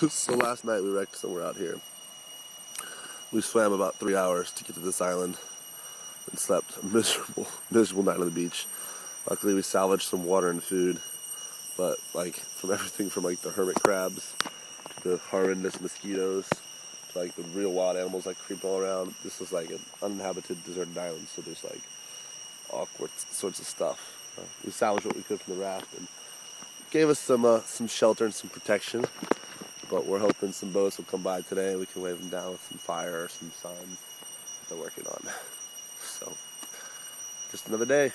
so last night we wrecked somewhere out here. We swam about three hours to get to this island and slept a miserable, miserable night on the beach. Luckily we salvaged some water and food, but like from everything from like the hermit crabs to the horrendous mosquitoes to like the real wild animals like creeping all around. This was like an uninhabited deserted island, so there's like awkward sorts of stuff. Uh, we salvaged what we could from the raft and gave us some uh, some shelter and some protection. But we're hoping some boats will come by today. We can wave them down with some fire or some signs they're working on. So, just another day.